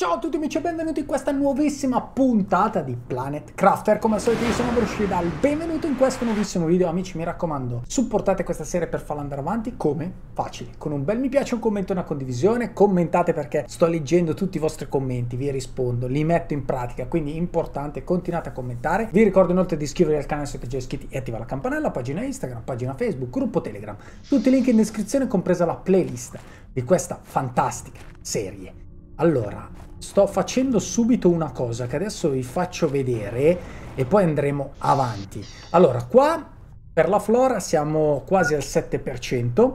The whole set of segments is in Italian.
Ciao a tutti amici e benvenuti in questa nuovissima puntata di Planet Crafter. Come al solito io sono Brushidal, benvenuto in questo nuovissimo video. Amici mi raccomando, supportate questa serie per farla andare avanti. Come? Facile, con un bel mi piace, un commento e una condivisione. Commentate perché sto leggendo tutti i vostri commenti, vi rispondo, li metto in pratica. Quindi importante, continuate a commentare. Vi ricordo inoltre di iscrivervi al canale se siete già iscritti e attiva la campanella, pagina Instagram, pagina Facebook, gruppo Telegram. Tutti i link in descrizione compresa la playlist di questa fantastica serie. Allora, sto facendo subito una cosa che adesso vi faccio vedere e poi andremo avanti. Allora, qua per la flora siamo quasi al 7%.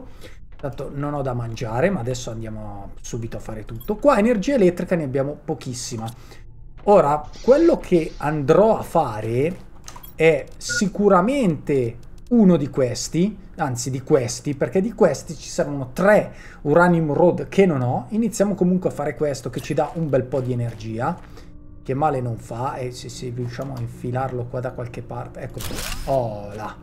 Tanto non ho da mangiare, ma adesso andiamo subito a fare tutto. Qua energia elettrica ne abbiamo pochissima. Ora, quello che andrò a fare è sicuramente uno di questi, anzi di questi, perché di questi ci servono tre uranium road che non ho. Iniziamo comunque a fare questo che ci dà un bel po' di energia, che male non fa, e se, se riusciamo a infilarlo qua da qualche parte, ecco. Oh là,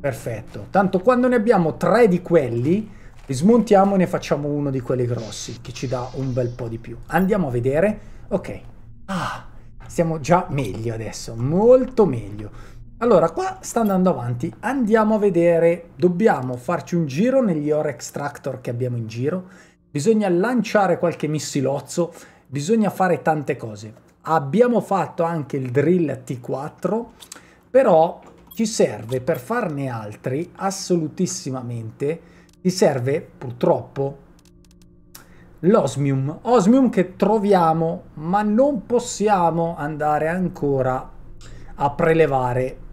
perfetto. Tanto quando ne abbiamo tre di quelli, li smontiamo e ne facciamo uno di quelli grossi, che ci dà un bel po' di più. Andiamo a vedere. Ok. Ah, stiamo già meglio adesso, molto meglio. Allora, qua sta andando avanti. Andiamo a vedere. Dobbiamo farci un giro negli ore extractor che abbiamo in giro. Bisogna lanciare qualche missilozzo. Bisogna fare tante cose. Abbiamo fatto anche il drill T4, però ci serve per farne altri, assolutissimamente, ci serve purtroppo l'osmium. Osmium che troviamo, ma non possiamo andare ancora a prelevare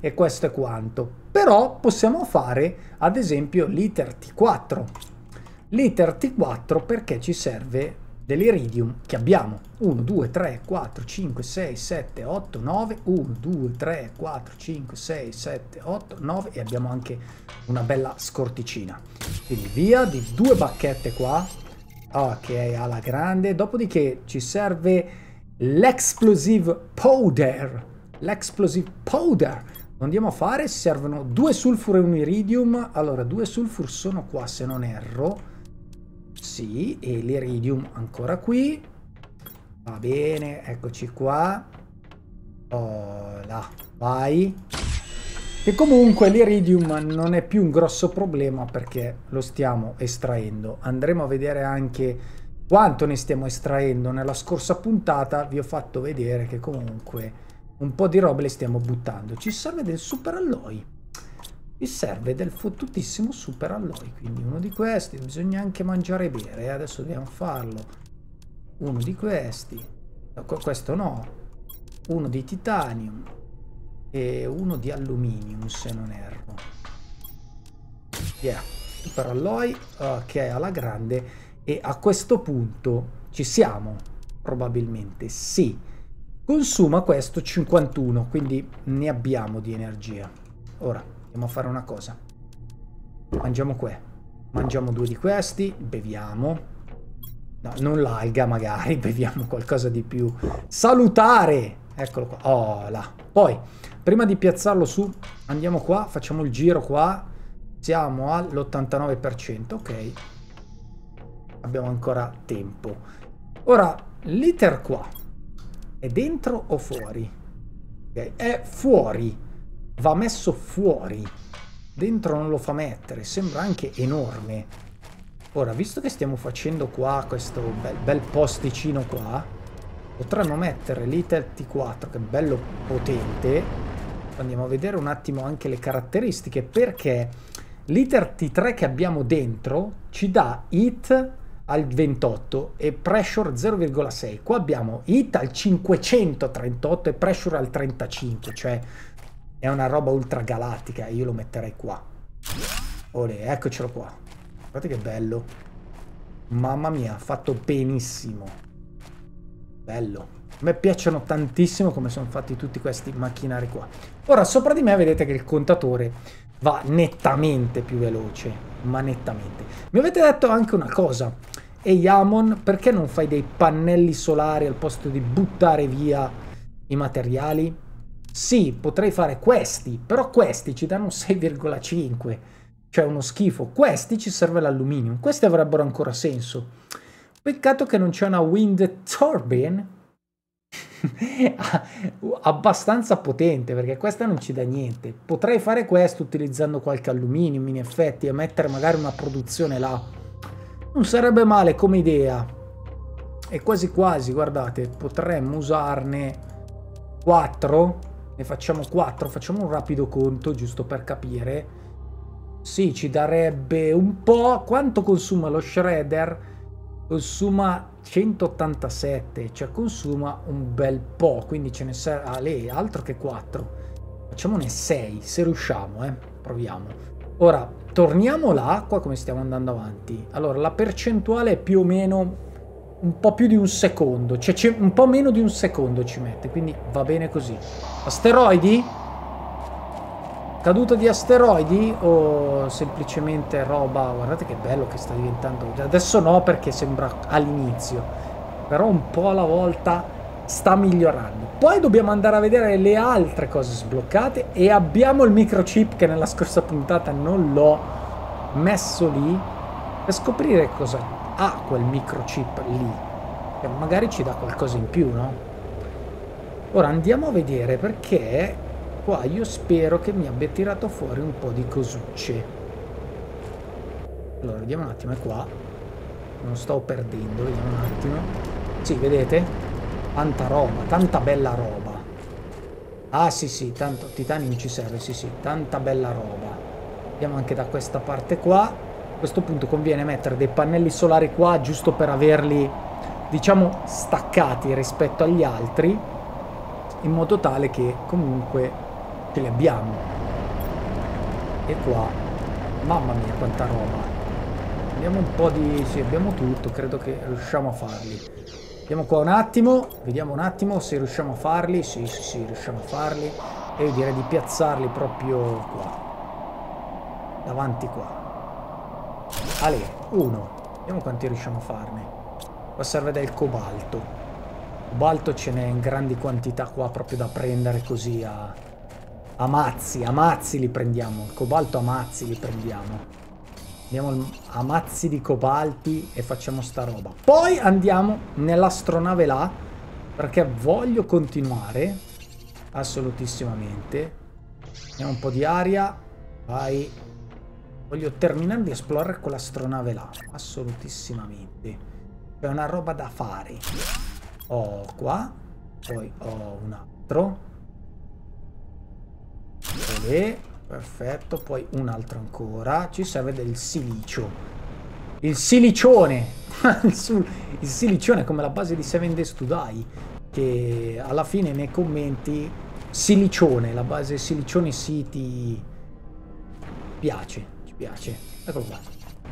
e questo è quanto. Però possiamo fare ad esempio l'iter T4. L'iter T4 perché ci serve dell'iridium che abbiamo. 1, 2, 3, 4, 5, 6, 7, 8, 9, 1, 2, 3, 4, 5, 6, 7, 8, 9 e abbiamo anche una bella scorticina. Quindi via di due bacchette qua, ok alla grande, dopodiché ci serve l'explosive powder, l'explosive powder andiamo a fare? Servono due sulfur e un iridium. Allora, due sulfur sono qua se non erro. Sì, e l'iridium ancora qui. Va bene, eccoci qua. Oh, là, vai. E comunque l'iridium non è più un grosso problema perché lo stiamo estraendo. Andremo a vedere anche quanto ne stiamo estraendo. Nella scorsa puntata vi ho fatto vedere che comunque un po' di robe le stiamo buttando. Ci serve del super alloy. Ci serve del fottutissimo super alloy. Quindi uno di questi. Bisogna anche mangiare e bere. Eh? Adesso dobbiamo farlo. Uno di questi. Questo no. Uno di titanium. E uno di alluminio, se non erro. Yeah. Super alloy. Ok, alla grande. E a questo punto ci siamo. Probabilmente sì Consuma questo 51, quindi ne abbiamo di energia. Ora, andiamo a fare una cosa. Mangiamo qua. Mangiamo due di questi, beviamo. No, non l'alga magari, beviamo qualcosa di più salutare. Eccolo qua. Oh, là. Poi, prima di piazzarlo su, andiamo qua, facciamo il giro qua. Siamo all'89%, ok. Abbiamo ancora tempo. Ora, l'iter qua è dentro o fuori? Okay. È fuori. Va messo fuori. Dentro non lo fa mettere. Sembra anche enorme. Ora, visto che stiamo facendo qua questo bel, bel posticino qua, potremmo mettere l'Itel T4, che è bello potente. Andiamo a vedere un attimo anche le caratteristiche, perché l'Iter T3 che abbiamo dentro ci dà hit al 28 e pressure 0,6. Qua abbiamo hit al 538 e pressure al 35, cioè è una roba ultra galattica. Io lo metterei qua. Olè, eccocelo qua. Guardate che bello. Mamma mia, fatto benissimo. Bello. A me piacciono tantissimo come sono fatti tutti questi macchinari qua. Ora, sopra di me vedete che il contatore va nettamente più veloce, ma nettamente. Mi avete detto anche una cosa, e Yamon, perché non fai dei pannelli solari al posto di buttare via i materiali? Sì, potrei fare questi, però questi ci danno 6,5, cioè uno schifo. Questi ci serve l'alluminio, questi avrebbero ancora senso. Peccato che non c'è una wind turbine abbastanza potente perché questa non ci dà niente. Potrei fare questo utilizzando qualche alluminio in effetti e mettere magari una produzione là. Non sarebbe male come idea. E quasi quasi, guardate, potremmo usarne 4. Ne facciamo 4, facciamo un rapido conto giusto per capire. Sì, ci darebbe un po'. Quanto consuma lo shredder? consuma 187, cioè consuma un bel po', quindi ce ne serve ah, lei altro che 4. Facciamone 6, se riusciamo, eh. Proviamo. Ora, torniamo là, come stiamo andando avanti. Allora, la percentuale è più o meno un po' più di un secondo, cioè un po' meno di un secondo ci mette, quindi va bene così. Asteroidi? Caduta di asteroidi o semplicemente roba... Guardate che bello che sta diventando... Adesso no perché sembra all'inizio, però un po' alla volta sta migliorando. Poi dobbiamo andare a vedere le altre cose sbloccate e abbiamo il microchip che nella scorsa puntata non l'ho messo lì per scoprire cosa ha quel microchip lì. Che magari ci dà qualcosa in più, no? Ora andiamo a vedere perché qua io spero che mi abbia tirato fuori un po' di cosucce allora vediamo un attimo è qua non sto perdendo vediamo un attimo sì vedete tanta roba tanta bella roba. Ah sì sì tanto titanium ci serve sì sì tanta bella roba. Andiamo anche da questa parte qua. A questo punto conviene mettere dei pannelli solari qua giusto per averli diciamo staccati rispetto agli altri in modo tale che comunque ce li abbiamo. E qua mamma mia quanta roba. Abbiamo un po' di... sì abbiamo tutto credo che riusciamo a farli andiamo qua un attimo vediamo un attimo se riusciamo a farli. Sì sì sì riusciamo a farli. E io direi di piazzarli proprio qua. Davanti qua. Ale, uno. Vediamo quanti riusciamo a farne. Qua serve del cobalto. Cobalto ce n'è in grandi quantità qua proprio da prendere così a Amazzi, amazzi li prendiamo. Il cobalto amazzi li prendiamo. Andiamo a mazzi di cobalti e facciamo sta roba. Poi andiamo nell'astronave là, perché voglio continuare, assolutissimamente. Andiamo un po' di aria. Vai. Voglio terminare di esplorare quell'astronave là, assolutissimamente. C'è una roba da fare. Ho qua, poi ho un altro. Olè, perfetto, poi un altro ancora. Ci serve del silicio. Il silicione! il silicione come la base di Seven Days to Die. Che alla fine nei commenti silicione, la base silicione city piace, ci piace. Eccolo qua.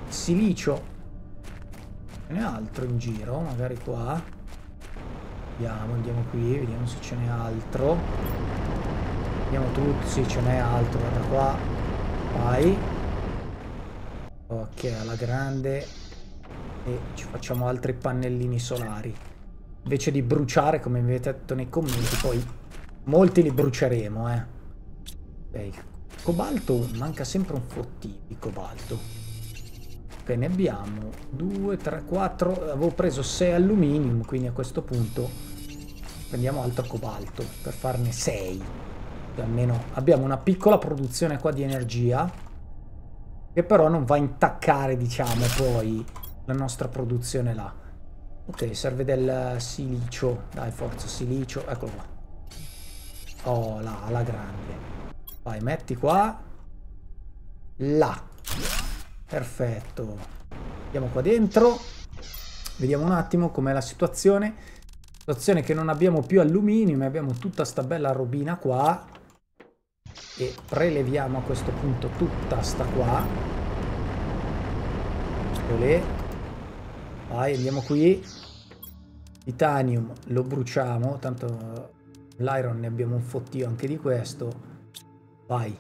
Silicio. Ce n'è altro in giro, magari qua. Andiamo, andiamo qui, vediamo se ce n'è altro. Vediamo tutti, sì, ce n'è altro, guarda qua. Vai. Ok, alla grande. E ci facciamo altri pannellini solari. Invece di bruciare, come mi avete detto nei commenti, poi molti li bruceremo, eh. Ok, cobalto, manca sempre un fottino di cobalto. Ok, ne abbiamo 2, 3, 4. Avevo preso 6 alluminio, quindi a questo punto prendiamo altro cobalto per farne 6 almeno abbiamo una piccola produzione qua di energia che però non va a intaccare diciamo poi la nostra produzione là. Ok serve del silicio. Dai forza silicio eccolo qua. Oh là alla grande. Vai metti qua. Là. Perfetto. Andiamo qua dentro. Vediamo un attimo com'è la situazione. Situazione che non abbiamo più alluminio ma abbiamo tutta sta bella robina qua e preleviamo a questo punto tutta sta qua. Olè. vai andiamo qui. Titanium lo bruciamo tanto l'iron ne abbiamo un fottio anche di questo. Vai.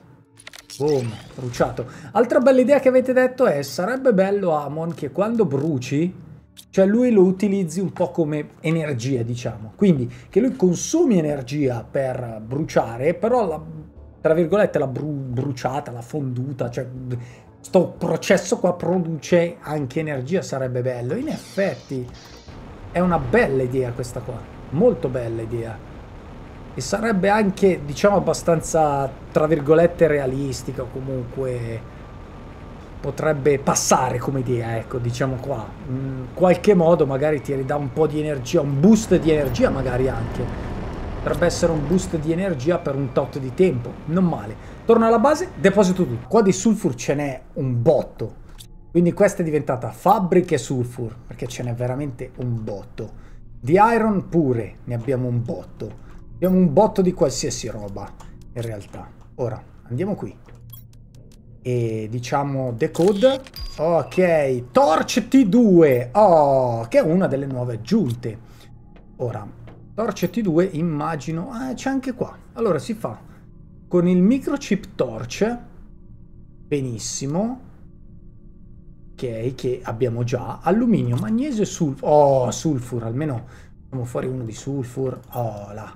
Boom bruciato. Altra bella idea che avete detto è sarebbe bello Amon che quando bruci cioè lui lo utilizzi un po' come energia diciamo. Quindi che lui consumi energia per bruciare però la tra virgolette, la bru bruciata, la fonduta, cioè sto processo qua produce anche energia, sarebbe bello. In effetti è una bella idea questa qua, molto bella idea. E sarebbe anche, diciamo, abbastanza, tra virgolette, realistica comunque potrebbe passare come idea, ecco, diciamo qua. In qualche modo magari ti ridà un po' di energia, un boost di energia magari anche. Potrebbe essere un boost di energia per un tot di tempo, non male. Torno alla base, deposito tutto. Qua di sulfur ce n'è un botto. Quindi questa è diventata fabbrica sulfur, perché ce n'è veramente un botto. Di iron pure ne abbiamo un botto. Abbiamo un botto di qualsiasi roba, in realtà. Ora, andiamo qui e diciamo decode ok torch t2 oh che è una delle nuove aggiunte ora torch t2 immagino. Ah, c'è anche qua. Allora si fa con il microchip torch. Benissimo. Ok che abbiamo già. Alluminio magnesio e sulfur oh sulfur almeno facciamo fuori uno di sulfur. Oh là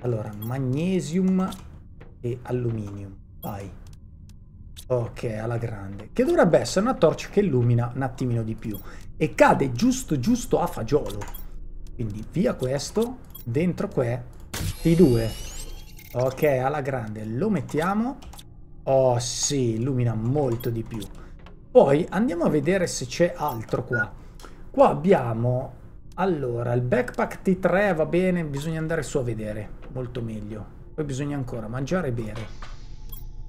allora magnesium e alluminio. Vai. Ok, alla grande. Che dovrebbe essere una torcia che illumina un attimino di più. E cade giusto giusto a fagiolo. Quindi via questo, dentro qua, T2. Ok, alla grande. Lo mettiamo. Oh sì, illumina molto di più. Poi andiamo a vedere se c'è altro qua. Qua abbiamo... Allora, il backpack T3 va bene, bisogna andare su a vedere. Molto meglio. Poi bisogna ancora mangiare e bere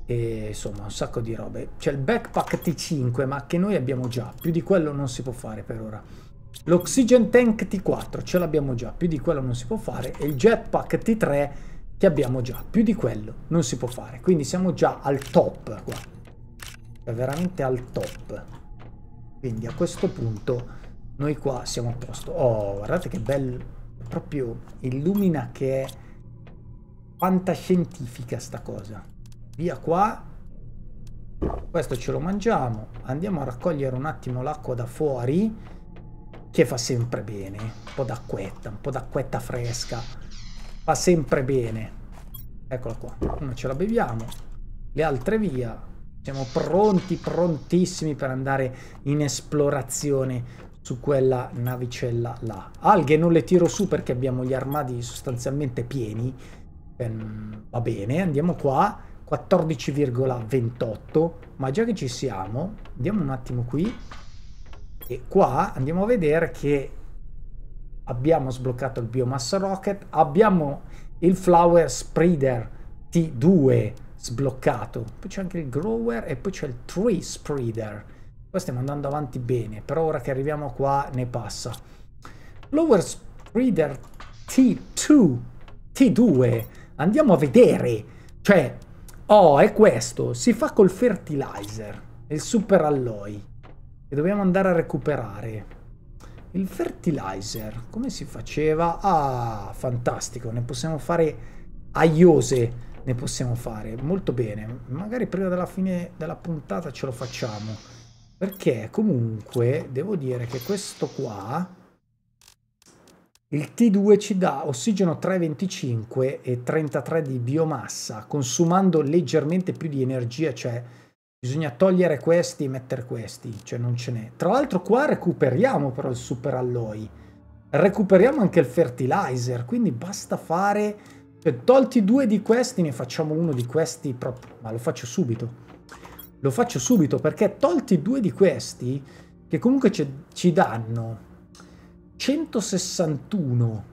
e insomma un sacco di robe. C'è il backpack T5 ma che noi abbiamo già, più di quello non si può fare per ora. L'oxygen tank T4 ce l'abbiamo già, più di quello non si può fare e il jetpack T3 che abbiamo già, più di quello non si può fare. Quindi siamo già al top qua, è veramente al top. Quindi a questo punto noi qua siamo a posto. Oh, guardate che bello, proprio illumina che è fantascientifica sta cosa via qua questo ce lo mangiamo andiamo a raccogliere un attimo l'acqua da fuori che fa sempre bene. Un po' d'acquetta un po' d'acquetta fresca. Fa sempre bene. Eccola qua. Una ce la beviamo. Le altre via. Siamo pronti prontissimi per andare in esplorazione su quella navicella là. Alghe non le tiro su perché abbiamo gli armadi sostanzialmente pieni. Ehm, va bene andiamo qua. 14,28 ma già che ci siamo andiamo un attimo qui e qua andiamo a vedere che abbiamo sbloccato il biomassa rocket abbiamo il flower spreader T2 sbloccato poi c'è anche il grower e poi c'è il tree spreader qua stiamo andando avanti bene però ora che arriviamo qua ne passa flower spreader T2 T2 andiamo a vedere cioè Oh, è questo. Si fa col fertilizer. Il super alloy. Che dobbiamo andare a recuperare. Il fertilizer. Come si faceva? Ah, fantastico. Ne possiamo fare aiose. Ne possiamo fare. Molto bene. Magari prima della fine della puntata ce lo facciamo. Perché comunque devo dire che questo qua il T2 ci dà ossigeno 3,25 e 33 di biomassa, consumando leggermente più di energia, cioè bisogna togliere questi e mettere questi, cioè non ce n'è. Tra l'altro qua recuperiamo però il super alloy, recuperiamo anche il fertilizer, quindi basta fare, cioè tolti due di questi ne facciamo uno di questi proprio, ma lo faccio subito. Lo faccio subito perché tolti due di questi, che comunque ci danno 161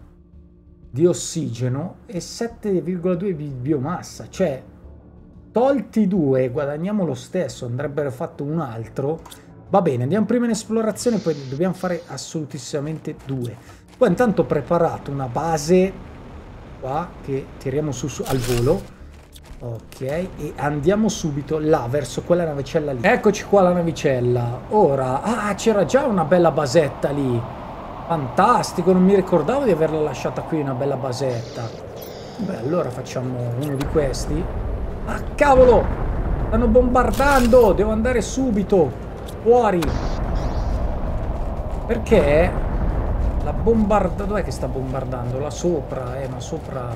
di ossigeno e 7,2 di biomassa, cioè tolti due guadagniamo lo stesso, andrebbero fatto un altro. Va bene, andiamo prima in esplorazione, poi dobbiamo fare assolutissimamente due. Poi intanto ho preparato una base qua che tiriamo su, su al volo. Ok, e andiamo subito là, verso quella navicella lì. Eccoci qua la navicella. Ora, ah, c'era già una bella basetta lì. Fantastico, non mi ricordavo di averla lasciata qui una bella basetta. Beh, allora facciamo uno di questi. Ah, cavolo! Stanno bombardando! Devo andare subito! Fuori! Perché? La bombarda... Dov'è che sta bombardando? Là sopra, eh, ma sopra...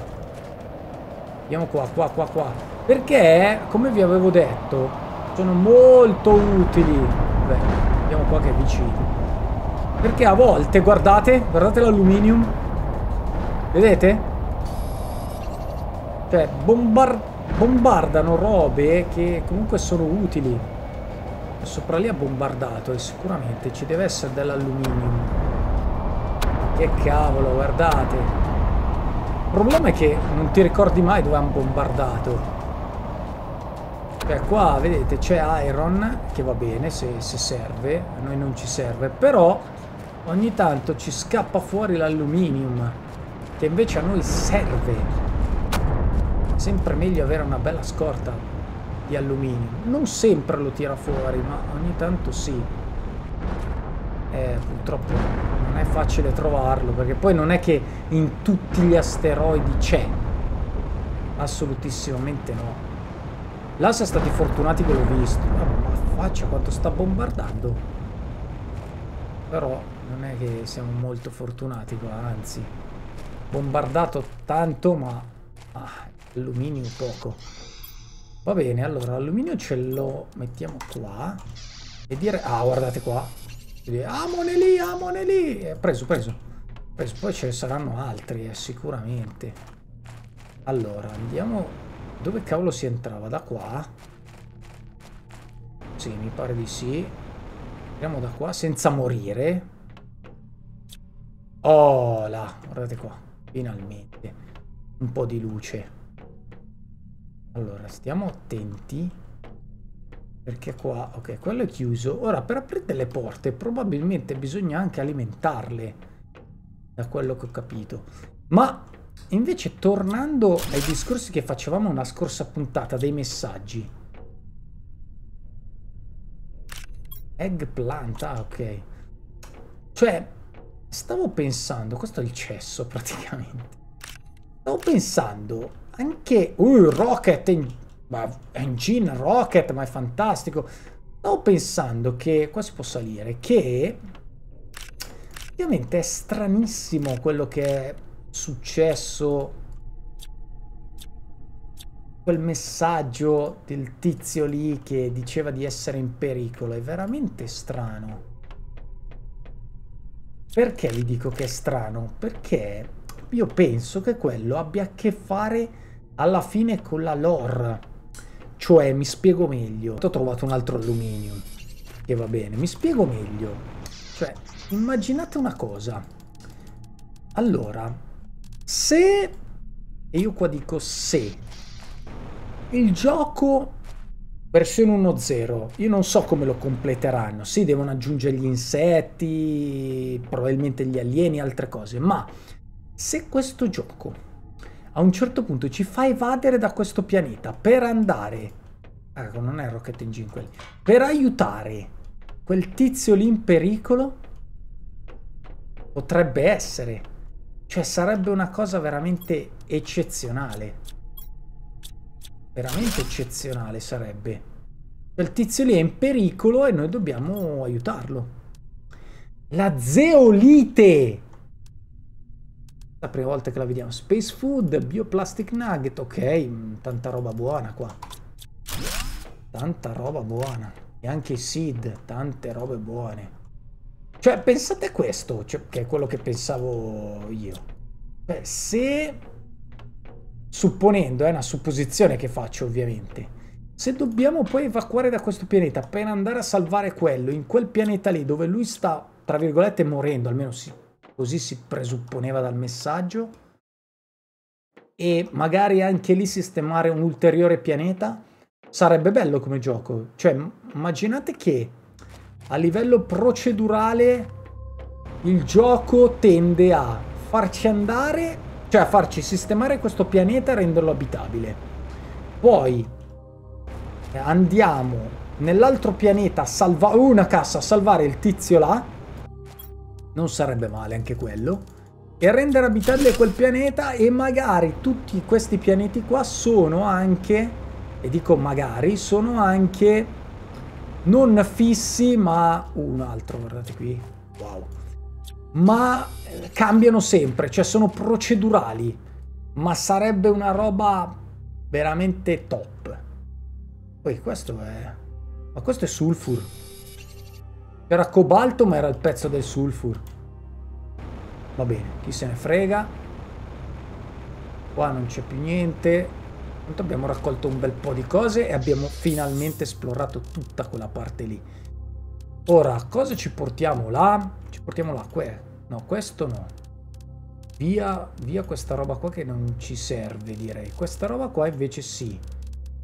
Andiamo qua, qua, qua, qua. Perché, come vi avevo detto, sono molto utili. Beh, vediamo qua che è vicino. Perché a volte, guardate, guardate l'aluminium. Vedete? Cioè, bombar bombardano robe che comunque sono utili. Sopra lì ha bombardato e sicuramente ci deve essere dell'aluminium. Che cavolo, guardate. Il problema è che non ti ricordi mai dove hanno bombardato. Cioè qua vedete c'è Iron che va bene se, se serve, a noi non ci serve, però ogni tanto ci scappa fuori l'aluminium che invece a noi serve. È sempre meglio avere una bella scorta di alluminio. Non sempre lo tira fuori, ma ogni tanto sì. Eh, purtroppo non è facile trovarlo perché poi non è che in tutti gli asteroidi c'è. Assolutissimamente no. Là siamo stati fortunati che l'ho visto. Ma faccia quanto sta bombardando. Però non è che siamo molto fortunati qua, anzi. Bombardato tanto, ma... Ah, alluminio poco. Va bene, allora l'alluminio ce lo mettiamo qua. E dire... Ah, guardate qua. Amone lì, amone lì. Eh, preso, preso. Preso. Poi ce ne saranno altri, eh, sicuramente. Allora, andiamo dove cavolo si entrava? Da qua? Sì, mi pare di sì. Andiamo da qua senza morire. Oh là, guardate qua. Finalmente. Un po' di luce. Allora, stiamo attenti. Perché qua... Ok, quello è chiuso. Ora, per aprire delle porte probabilmente bisogna anche alimentarle. Da quello che ho capito. Ma Invece tornando ai discorsi che facevamo una scorsa puntata dei messaggi. Eggplant, ah ok. Cioè, stavo pensando, questo è il cesso praticamente. Stavo pensando anche... Uh, Rocket, en engine Rocket, ma è fantastico. Stavo pensando che, qua si può salire, che... Ovviamente è stranissimo quello che è successo quel messaggio del tizio lì che diceva di essere in pericolo. È veramente strano. Perché vi dico che è strano? Perché io penso che quello abbia a che fare alla fine con la lore. Cioè, mi spiego meglio. Ho trovato un altro alluminio. Che va bene. Mi spiego meglio. Cioè, immaginate una cosa. Allora, se, e io qua dico se, il gioco versione 1.0, io non so come lo completeranno, sì devono aggiungere gli insetti, probabilmente gli alieni, altre cose, ma se questo gioco a un certo punto ci fa evadere da questo pianeta per andare, ecco non è Rocket Engine quelli, per aiutare quel tizio lì in pericolo, potrebbe essere cioè sarebbe una cosa veramente eccezionale. Veramente eccezionale sarebbe. Quel tizio lì è in pericolo e noi dobbiamo aiutarlo. La zeolite! La prima volta che la vediamo. Space food, bioplastic nugget. Ok, tanta roba buona qua. Tanta roba buona. E anche i seed, tante robe buone. Cioè, pensate a questo, cioè, che è quello che pensavo io. Beh, se... Supponendo, è una supposizione che faccio ovviamente. Se dobbiamo poi evacuare da questo pianeta per andare a salvare quello, in quel pianeta lì dove lui sta, tra virgolette, morendo, almeno si, così si presupponeva dal messaggio, e magari anche lì sistemare un ulteriore pianeta, sarebbe bello come gioco. Cioè, immaginate che a livello procedurale il gioco tende a farci andare, cioè a farci sistemare questo pianeta e renderlo abitabile. Poi andiamo nell'altro pianeta a salvare una cassa, a salvare il tizio là. Non sarebbe male anche quello. E rendere abitabile quel pianeta e magari tutti questi pianeti qua sono anche, e dico magari, sono anche non fissi ma un altro, guardate qui, wow. Ma eh, cambiano sempre, cioè sono procedurali, ma sarebbe una roba veramente top. Poi questo è Ma questo è sulfur. Era cobalto ma era il pezzo del sulfur. Va bene, chi se ne frega. Qua non c'è più niente. Abbiamo raccolto un bel po' di cose e abbiamo finalmente esplorato tutta quella parte lì. Ora, cosa ci portiamo là? Ci portiamo là, que no, questo no. Via, via questa roba qua che non ci serve, direi. Questa roba qua invece sì.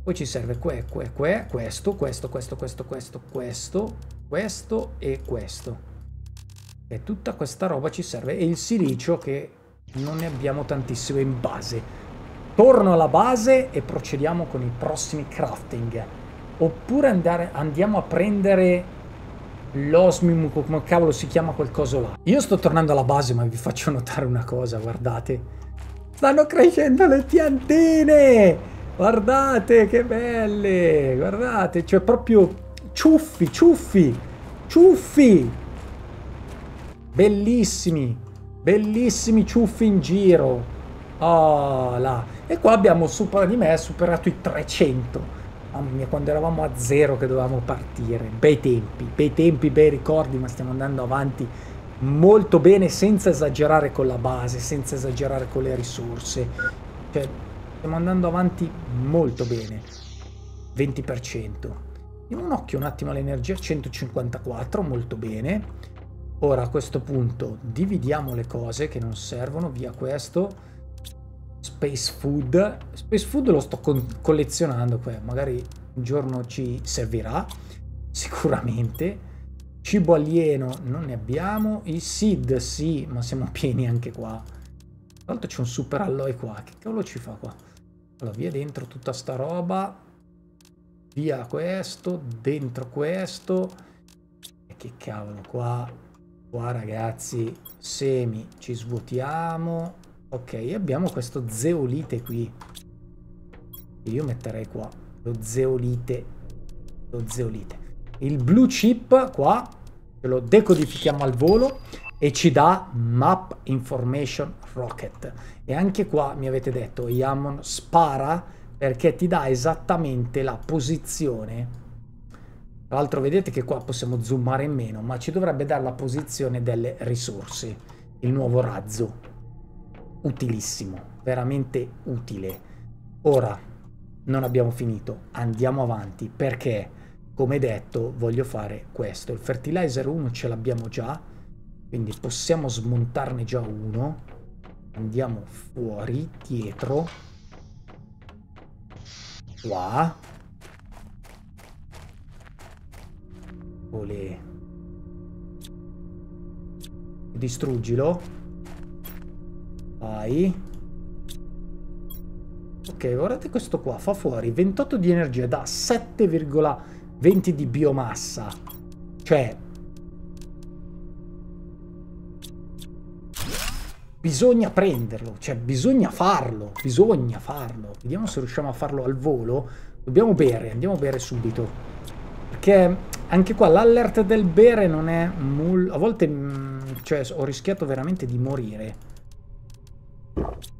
Poi ci serve que, que, que, questo, questo, questo, questo, questo, questo, questo e questo. E tutta questa roba ci serve. E il silicio che non ne abbiamo tantissimo in base. Torno alla base e procediamo con i prossimi crafting. Oppure andare, andiamo a prendere l'osmium, come cavolo si chiama quel coso là. Io sto tornando alla base ma vi faccio notare una cosa, guardate. Stanno crescendo le piantine! Guardate che belle! Guardate, cioè proprio ciuffi, ciuffi, ciuffi! Bellissimi, bellissimi ciuffi in giro. Oh là. E qua abbiamo sopra di me superato i 300. Mamma mia, quando eravamo a zero che dovevamo partire. Bei tempi, bei tempi, bei ricordi, ma stiamo andando avanti molto bene senza esagerare con la base, senza esagerare con le risorse. Cioè, stiamo andando avanti molto bene. 20%. Diamo un occhio un attimo all'energia, 154, molto bene. Ora a questo punto dividiamo le cose che non servono, via questo Space Food. Space Food lo sto collezionando, poi magari un giorno ci servirà, sicuramente. Cibo alieno non ne abbiamo. I seed sì, ma siamo pieni anche qua. Tra l'altro c'è un super alloy qua. Che cavolo ci fa qua? Allora, via dentro tutta sta roba. Via questo, dentro questo. E che cavolo qua. Qua ragazzi, semi, ci svuotiamo. Ok, abbiamo questo zeolite qui. Io metterei qua. Lo zeolite. Lo zeolite. Il blue chip qua. Lo decodifichiamo al volo. E ci dà Map Information Rocket. E anche qua mi avete detto, Yamon spara perché ti dà esattamente la posizione. Tra l'altro vedete che qua possiamo zoomare in meno, ma ci dovrebbe dare la posizione delle risorse. Il nuovo razzo utilissimo, veramente utile. Ora, non abbiamo finito, andiamo avanti perché, come detto, voglio fare questo. Il fertilizer 1 ce l'abbiamo già, quindi possiamo smontarne già uno. Andiamo fuori, dietro. Qua. Olè. Distruggilo. Vai. Ok, guardate questo qua, fa fuori 28 di energia da 7,20 di biomassa. Cioè... Bisogna prenderlo, cioè bisogna farlo, bisogna farlo. Vediamo se riusciamo a farlo al volo. Dobbiamo bere, andiamo a bere subito. Perché anche qua l'allert del bere non è... A volte mm, cioè, ho rischiato veramente di morire.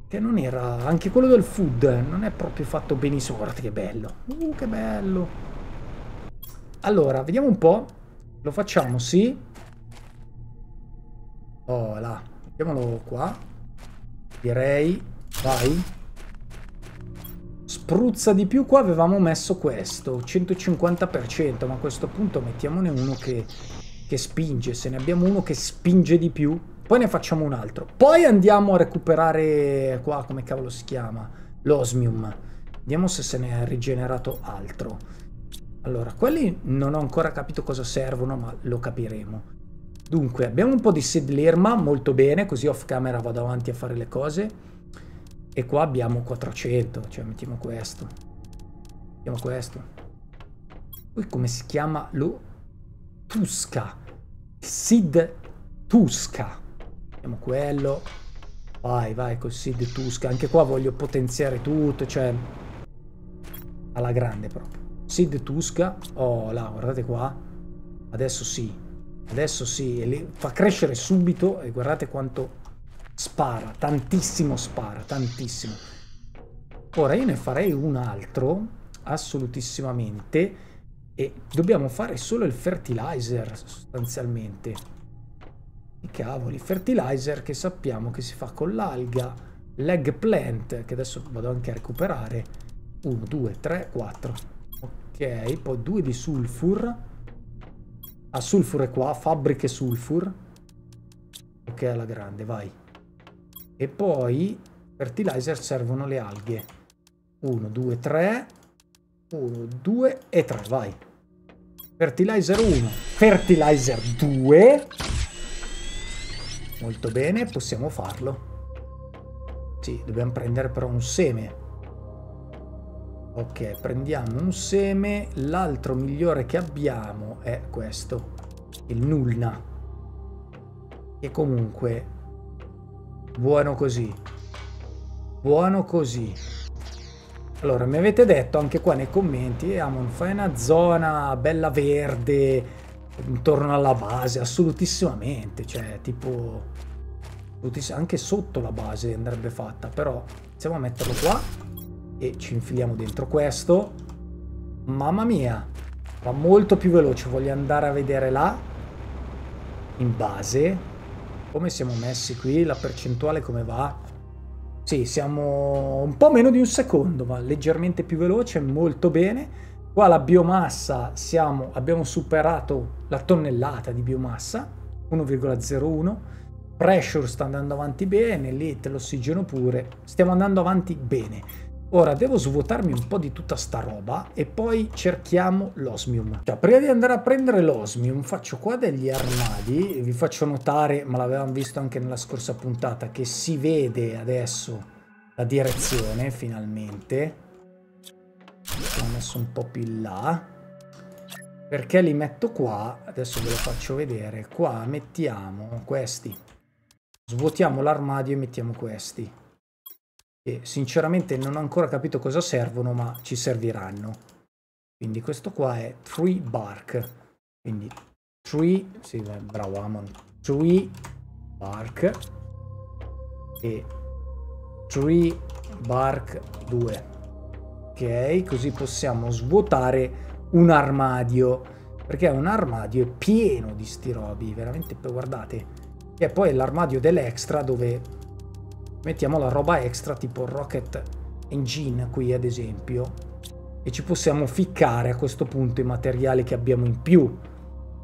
Che non era... Anche quello del food non è proprio fatto benissimo. Guardate che bello. Uh, che bello. Allora, vediamo un po'. Lo facciamo, sì. Oh, là. Mettiamolo qua. Direi. Vai. Spruzza di più. Qua avevamo messo questo. 150%. Ma a questo punto mettiamone uno che, che spinge. Se ne abbiamo uno che spinge di più poi ne facciamo un altro. Poi andiamo a recuperare qua, come cavolo si chiama? L'osmium. Vediamo se se ne è rigenerato altro. Allora, quelli non ho ancora capito cosa servono, ma lo capiremo. Dunque, abbiamo un po' di Sidlirma, molto bene, così off camera vado avanti a fare le cose. E qua abbiamo 400, cioè mettiamo questo. Mettiamo questo. Poi come si chiama? Lo Tusca. Sid Tusca. Mettiamo quello. Vai, vai, così di Tusca. Anche qua voglio potenziare tutto, cioè... Alla grande proprio. Sid Tusca. Oh, là, guardate qua. Adesso sì. Adesso li fa crescere subito. E guardate quanto spara. Tantissimo spara, tantissimo. Ora io ne farei un altro. Assolutissimamente. E dobbiamo fare solo il fertilizer sostanzialmente. I cavoli, fertilizer che sappiamo che si fa con l'alga, l'egg plant, che adesso vado anche a recuperare. 1, 2, 3, 4. Ok, poi 2 di sulfur. Ah, sulfur è qua, fabbriche sulfur. Ok, alla grande, vai. E poi fertilizer servono le alghe. 1, 2, 3. 1, 2 e 3, vai. Fertilizer 1, fertilizer 2. Molto bene, possiamo farlo. Sì, dobbiamo prendere però un seme. Ok, prendiamo un seme. L'altro migliore che abbiamo è questo, il Nulna. E comunque, buono così. Buono così. Allora, mi avete detto anche qua nei commenti, eh, Amon, fai una zona bella verde intorno alla base, assolutissimamente, cioè tipo anche sotto la base andrebbe fatta, però iniziamo a metterlo qua e ci infiliamo dentro questo. Mamma mia, va molto più veloce, voglio andare a vedere là, in base, come siamo messi qui, la percentuale come va. Sì, siamo un po' meno di un secondo, ma leggermente più veloce, molto bene. Qua la biomassa, siamo, abbiamo superato la tonnellata di biomassa, 1,01. Pressure sta andando avanti bene, lit, l'ossigeno pure, stiamo andando avanti bene. Ora devo svuotarmi un po' di tutta sta roba e poi cerchiamo l'osmium. Cioè, prima di andare a prendere l'osmium faccio qua degli armadi, vi faccio notare, ma l'avevamo visto anche nella scorsa puntata, che si vede adesso la direzione finalmente. L'ho messo un po' più in là. Perché li metto qua? Adesso ve lo faccio vedere. Qua mettiamo questi. Svuotiamo l'armadio e mettiamo questi che sinceramente non ho ancora capito cosa servono, ma ci serviranno. Quindi questo qua è Tree Bark. Quindi Tree, sì, bravo Amon, Tree Bark e Tree Bark 2. Ok, così possiamo svuotare un armadio perché un armadio è pieno di sti robi, veramente, guardate. E poi l'armadio dell'extra dove mettiamo la roba extra tipo Rocket Engine qui ad esempio e ci possiamo ficcare a questo punto i materiali che abbiamo in più.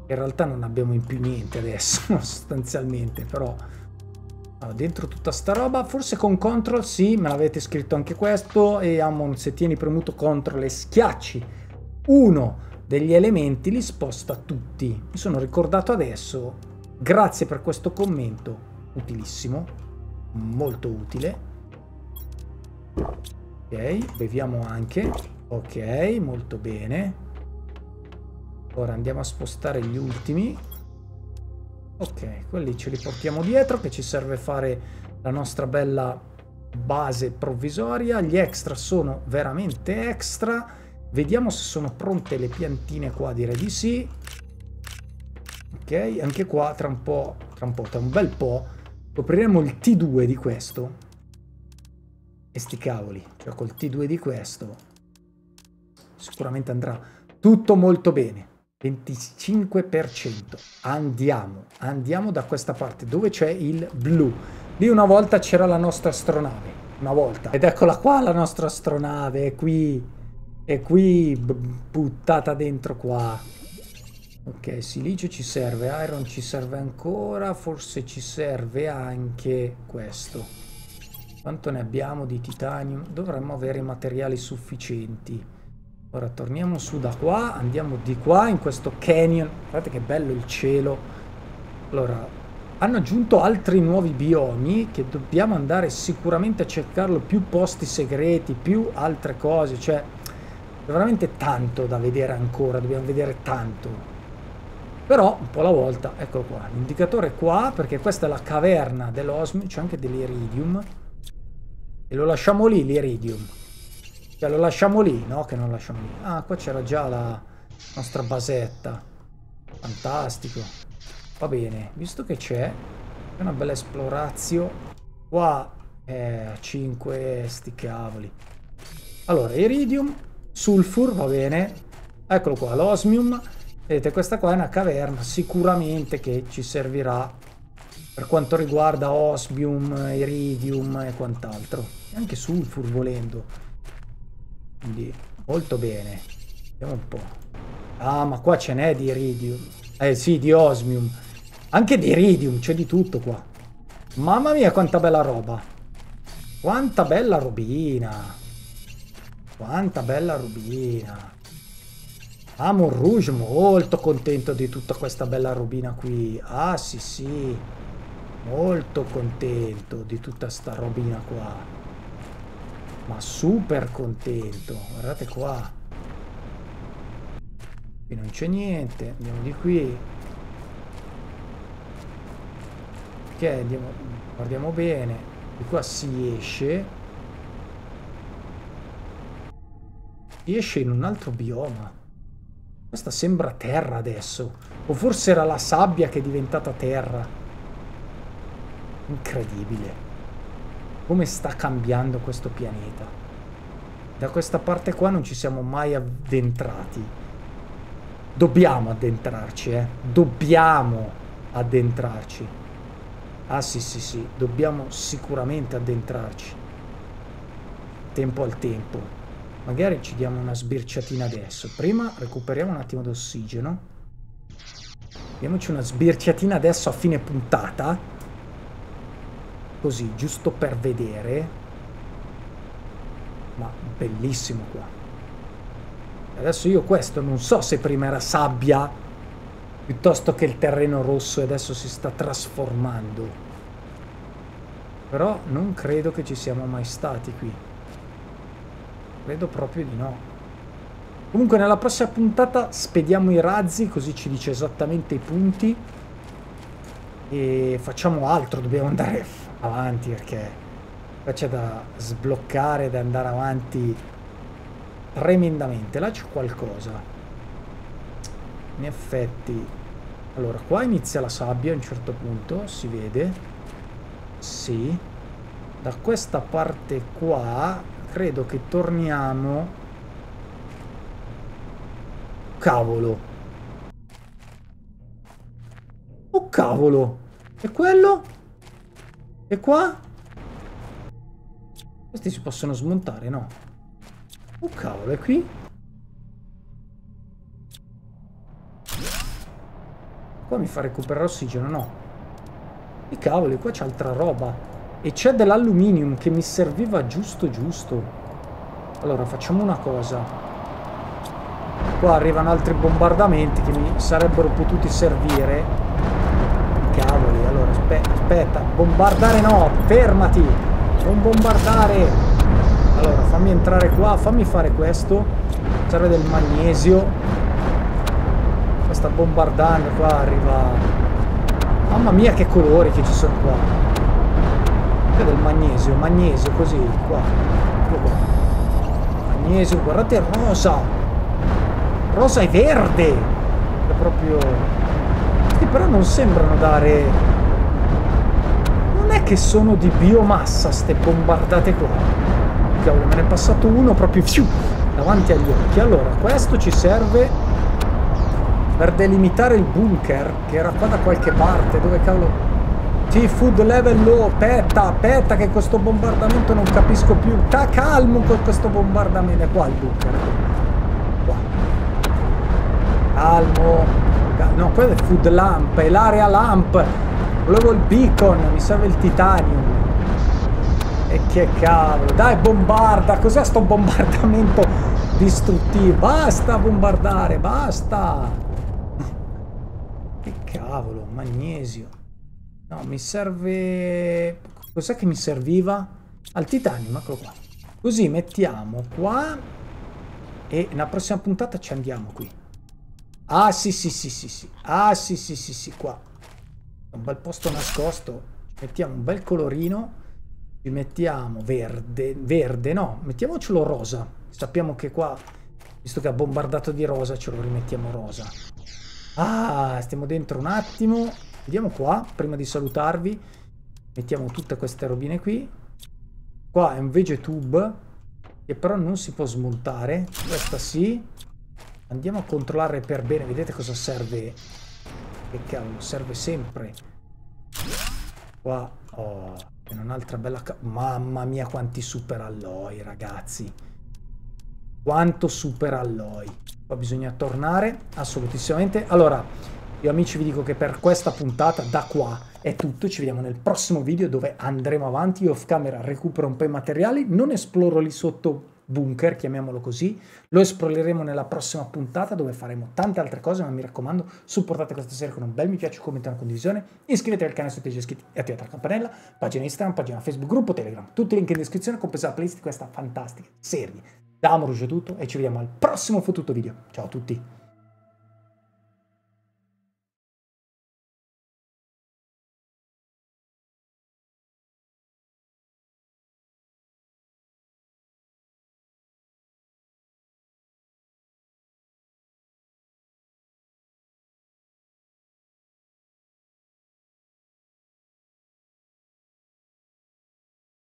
In realtà non abbiamo in più niente adesso sostanzialmente però allora, dentro tutta sta roba forse con CTRL sì me l'avete scritto anche questo e Amon se tieni premuto CTRL e schiacci uno degli elementi li sposta tutti. Mi sono ricordato adesso grazie per questo commento utilissimo molto utile. Ok beviamo anche. Ok molto bene. Ora andiamo a spostare gli ultimi. Ok quelli ce li portiamo dietro che ci serve fare la nostra bella base provvisoria. Gli extra sono veramente extra. Vediamo se sono pronte le piantine qua direi di sì. Ok anche qua tra un po' tra un po' tra un bel po' Copriremo il T2 di questo. E sti cavoli, cioè col T2 di questo sicuramente andrà tutto molto bene. 25%. Andiamo, andiamo da questa parte dove c'è il blu. Lì una volta c'era la nostra astronave, una volta. Ed eccola qua la nostra astronave, è qui, è qui buttata dentro qua. Ok, silicio ci serve, iron ci serve ancora, forse ci serve anche questo. Quanto ne abbiamo di titanium? Dovremmo avere materiali sufficienti. Ora torniamo su da qua, andiamo di qua in questo canyon. Guardate che bello il cielo. Allora, hanno aggiunto altri nuovi biomi che dobbiamo andare sicuramente a cercarlo, più posti segreti, più altre cose, cioè veramente tanto da vedere ancora, dobbiamo vedere tanto. Però un po' alla volta, eccolo qua, l'indicatore è qua perché questa è la caverna dell'osmio, c'è anche dell'iridium. E lo lasciamo lì l'iridium. Cioè lo lasciamo lì, no? Che non lasciamo lì. Ah, qua c'era già la nostra basetta. Fantastico. Va bene, visto che c'è una bella esplorazione. Qua eh, 5 sti cavoli. Allora, iridium, sulfur, va bene. Eccolo qua, l'osmium. Vedete, questa qua è una caverna sicuramente che ci servirà per quanto riguarda osmium, iridium e quant'altro. E anche sulfur volendo. Quindi molto bene. Vediamo un po'. Ah, ma qua ce n'è di iridium. Eh sì, di osmium. Anche di iridium, c'è di tutto qua. Mamma mia, quanta bella roba. Quanta bella robina. Quanta bella robina. Amon Rouge, molto contento di tutta questa bella robina qui. Ah, sì, sì. Molto contento di tutta sta robina qua. Ma super contento. Guardate qua. Qui non c'è niente. Andiamo di qui. Ok, andiamo, guardiamo bene. Di qua si esce. Si esce in un altro bioma. Questa sembra terra adesso. O forse era la sabbia che è diventata terra. Incredibile. Come sta cambiando questo pianeta. Da questa parte qua non ci siamo mai addentrati. Dobbiamo addentrarci, eh. Dobbiamo addentrarci. Ah sì sì sì, dobbiamo sicuramente addentrarci. Tempo al tempo. Magari ci diamo una sbirciatina adesso. Prima recuperiamo un attimo d'ossigeno. Diamoci una sbirciatina adesso a fine puntata. Così, giusto per vedere. Ma bellissimo qua. Adesso io questo non so se prima era sabbia piuttosto che il terreno rosso e adesso si sta trasformando. Però non credo che ci siamo mai stati qui. Credo proprio di no. Comunque nella prossima puntata spediamo i razzi, così ci dice esattamente i punti. E facciamo altro, dobbiamo andare avanti perché qua c'è da sbloccare, da andare avanti tremendamente. Là c'è qualcosa in effetti allora qua inizia la sabbia a un certo punto si vede sì da questa parte qua credo che torniamo. Cavolo. Oh cavolo. E quello? E qua? Questi si possono smontare no? Oh cavolo è qui? Qua mi fa recuperare ossigeno, no. E cavoli, qua c'è altra roba. E c'è dell'aluminium che mi serviva giusto giusto. Allora, facciamo una cosa. Qua arrivano altri bombardamenti che mi sarebbero potuti servire. Cavoli, allora, aspetta, aspetta. Bombardare no, fermati. Non bombardare. Allora, fammi entrare qua, fammi fare questo. Serve del magnesio sta bombardando qua arriva mamma mia che colori che ci sono qua c'è del magnesio magnesio così qua. Magnesio guardate rosa. Rosa e verde. È proprio questi però non sembrano dare non è che sono di biomassa ste bombardate qua. Cavolo me ne è passato uno proprio fiu, davanti agli occhi. Allora questo ci serve per delimitare il bunker che era qua da qualche parte dove cavolo sì, food level low, aspetta, aspetta che questo bombardamento non capisco più. Sta calmo con questo bombardamento. È qua il bunker. Qua. Calmo. No, quello è food lamp, è l'area lamp. Volevo il beacon, mi serve il titanium. E che cavolo. Dai, bombarda. Cos'è sto bombardamento distruttivo? Basta bombardare, basta. Cavolo, magnesio. No, mi serve... Cos'è che mi serviva? Al titanium, eccolo qua. Così mettiamo qua e nella prossima puntata ci andiamo qui. Ah, sì, sì, sì, sì, sì. Ah, sì, sì, sì, sì, qua. Un bel posto nascosto. Mettiamo un bel colorino. Ci mettiamo verde. Verde, no. Mettiamocelo rosa. Sappiamo che qua, visto che ha bombardato di rosa, ce lo rimettiamo rosa. Ah, stiamo dentro un attimo. Vediamo qua, prima di salutarvi. Mettiamo tutte queste robine qui. Qua è un vegetube, che però non si può smontare. Questa sì. Andiamo a controllare per bene, vedete cosa serve? Che cavolo, serve sempre. Qua, oh, un'altra bella... Mamma mia quanti super alloi, ragazzi. Quanto super alloi. Qua bisogna tornare, assolutissimamente. Allora, io amici vi dico che per questa puntata da qua è tutto, ci vediamo nel prossimo video dove andremo avanti, io off camera recupero un po' i materiali, non esploro lì sotto bunker, chiamiamolo così, lo esploreremo nella prossima puntata dove faremo tante altre cose, ma mi raccomando supportate questa serie con un bel mi piace, commento e una condivisione, iscrivetevi al canale se siete iscritti e attivate la campanella, pagina Instagram, pagina Facebook, gruppo Telegram, tutti i link in descrizione, compresa la playlist di questa fantastica serie. Da Amor è tutto e ci vediamo al prossimo fottuto video. Ciao a tutti!